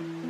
Mm-hmm.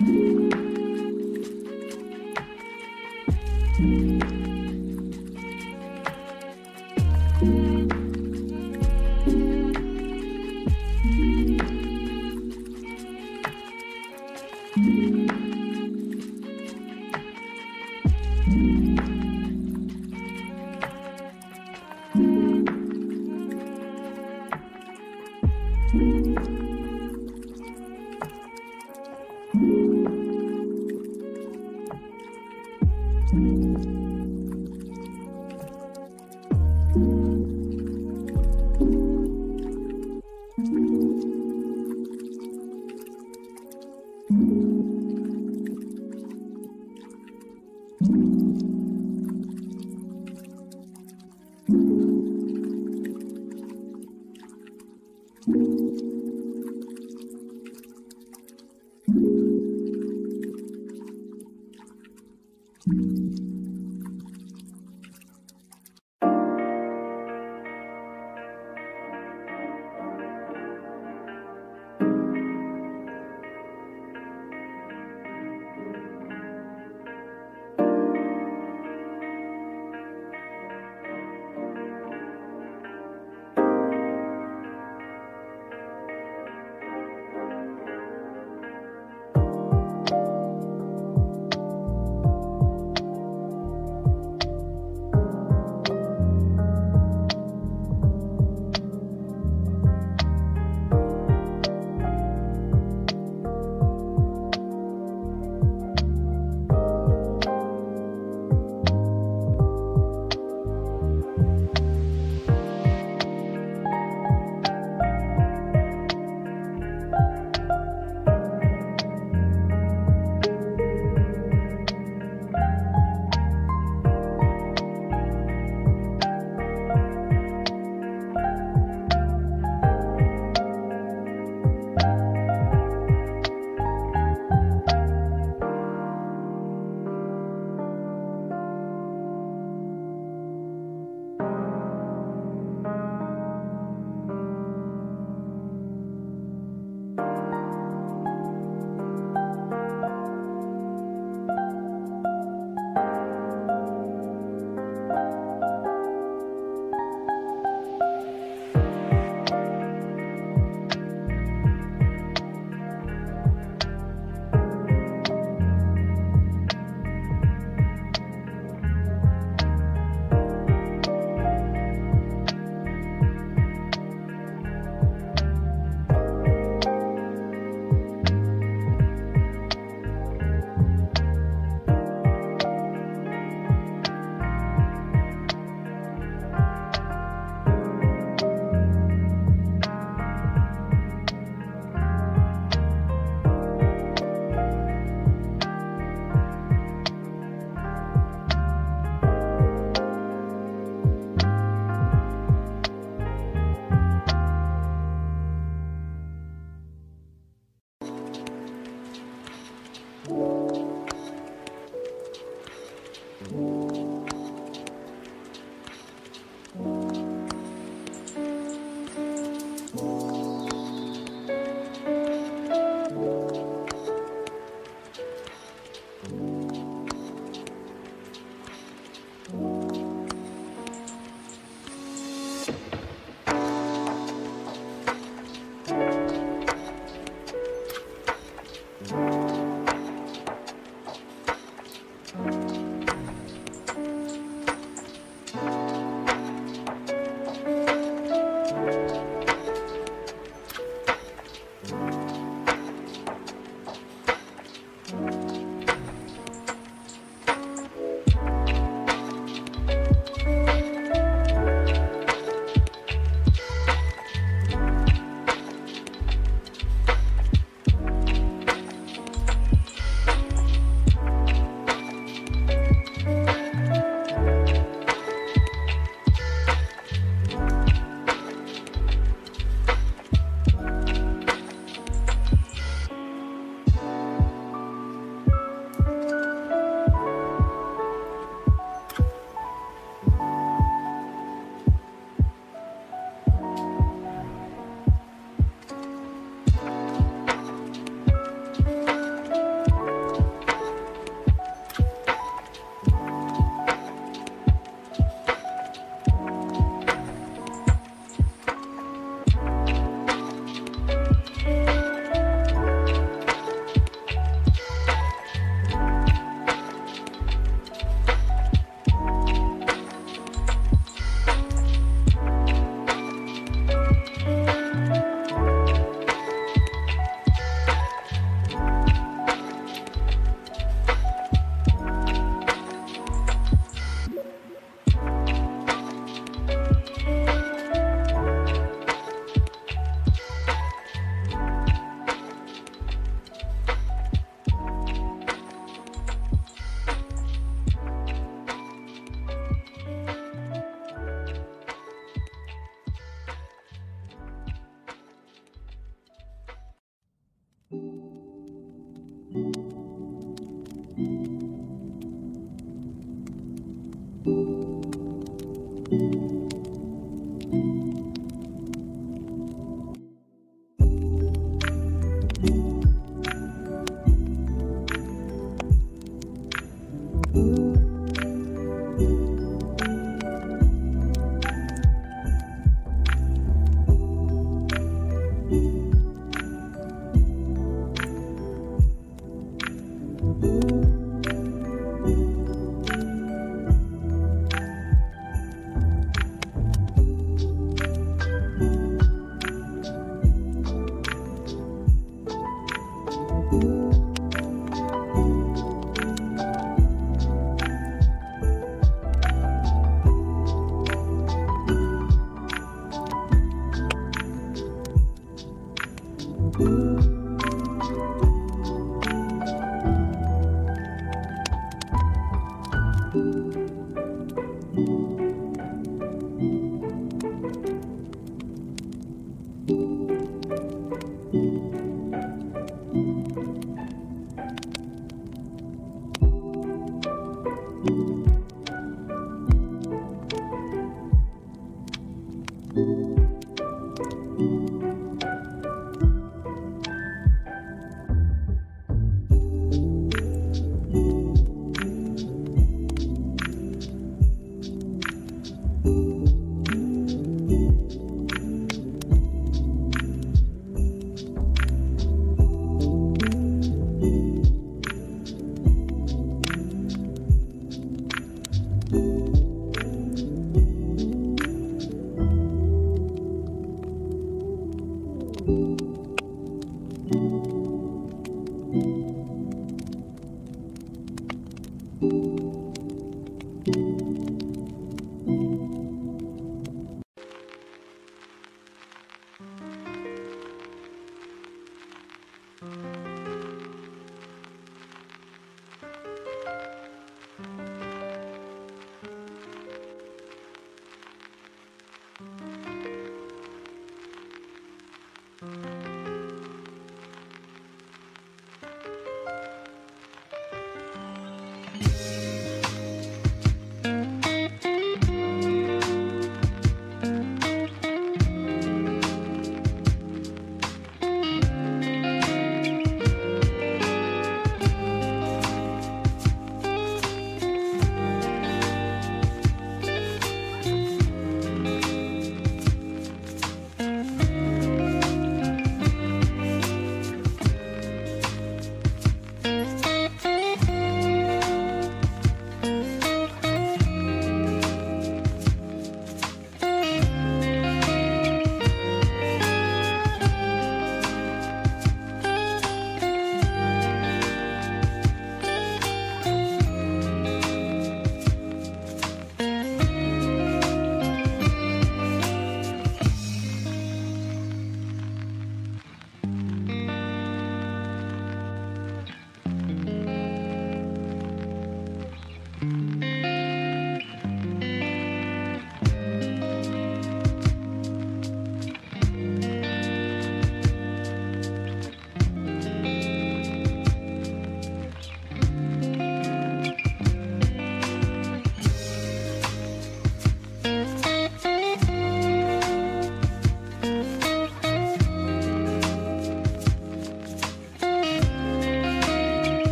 Música